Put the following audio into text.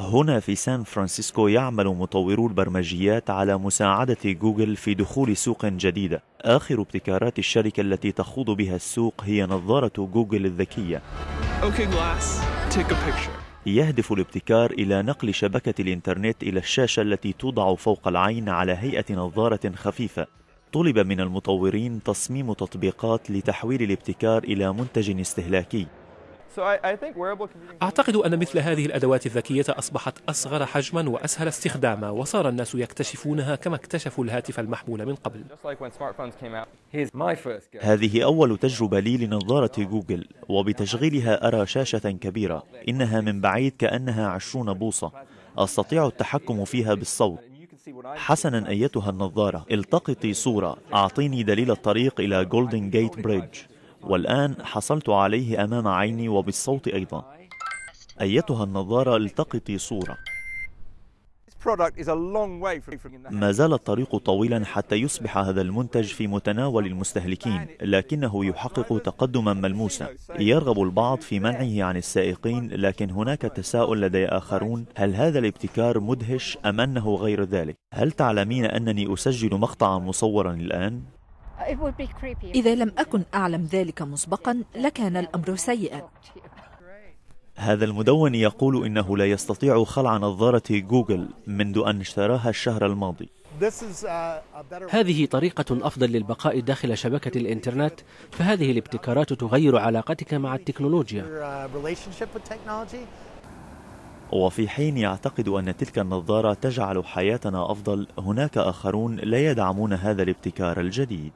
هنا في سان فرانسيسكو يعمل مطورو البرمجيات على مساعدة جوجل في دخول سوق جديدة. آخر ابتكارات الشركة التي تخوض بها السوق هي نظارة جوجل الذكية. Okay, glass, take a picture. يهدف الابتكار إلى نقل شبكة الإنترنت إلى الشاشة التي توضع فوق العين على هيئة نظارة خفيفة. طلب من المطورين تصميم تطبيقات لتحويل الابتكار إلى منتج استهلاكي. أعتقد أن مثل هذه الأدوات الذكية أصبحت أصغر حجما وأسهل استخداما وصار الناس يكتشفونها كما اكتشفوا الهاتف المحمول من قبل. هذه أول تجربة لي لنظارة جوجل وبتشغيلها أرى شاشة كبيرة إنها من بعيد كأنها عشرون بوصة. أستطيع التحكم فيها بالصوت. حسنا أيتها النظارة. التقطي صورة. أعطيني دليل الطريق إلى جولدن جيت بريدج والآن حصلت عليه أمام عيني وبالصوت أيضا. أيتها النظارة التقطي صورة. ما زال الطريق طويلا حتى يصبح هذا المنتج في متناول المستهلكين لكنه يحقق تقدما ملموسا. يرغب البعض في منعه عن السائقين لكن هناك تساؤل لدي آخرون هل هذا الابتكار مدهش أم أنه غير ذلك؟ هل تعلمين أنني أسجل مقطعا مصورا الآن؟ It would be creepy. if إذا لم أكن أعلم ذلك مسبقا لكان الأمر سيئا. هذا المدون يقول إنه لا يستطيع خلع نظارة جوجل منذ أن اشتراها الشهر الماضي. هذه طريقة أفضل للبقاء داخل شبكة الإنترنت فهذه الابتكارات تغير علاقتك مع التكنولوجيا. وفي حين يعتقد أن تلك النظارة تجعل حياتنا أفضل هناك آخرون لا يدعمون هذا الابتكار الجديد.